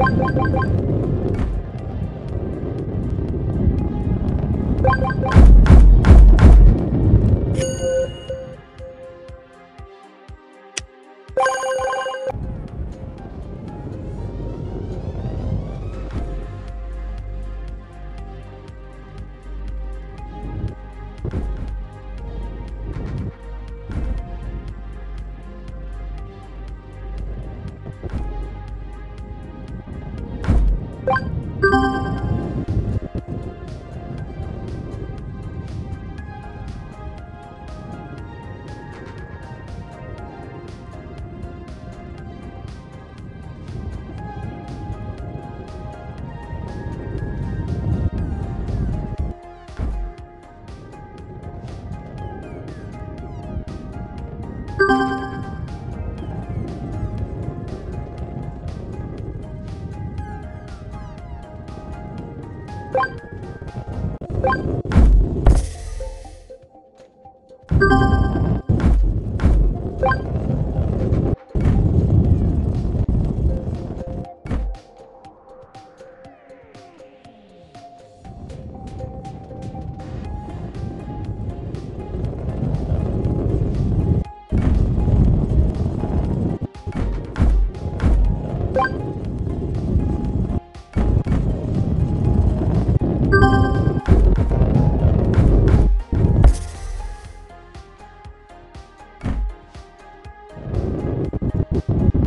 you you you.